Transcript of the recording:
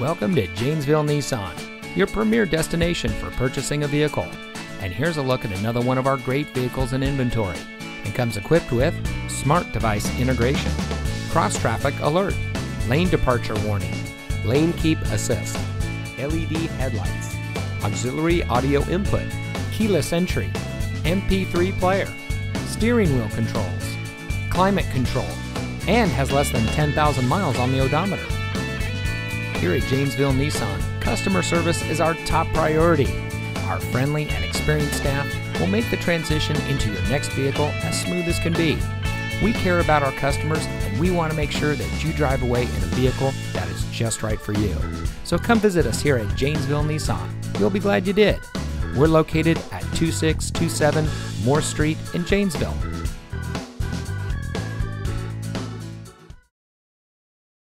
Welcome to Janesville Nissan, your premier destination for purchasing a vehicle. And here's a look at another one of our great vehicles in inventory. It comes equipped with smart device integration, cross traffic alert, lane departure warning, lane keep assist, LED headlights, auxiliary audio input, keyless entry, MP3 player, steering wheel controls, climate control, and has less than 10,000 miles on the odometer. Here at Janesville Nissan, customer service is our top priority. Our friendly and experienced staff will make the transition into your next vehicle as smooth as can be. We care about our customers and we want to make sure that you drive away in a vehicle that is just right for you. So come visit us here at Janesville Nissan. You'll be glad you did. We're located at 2627 Morse Street in Janesville.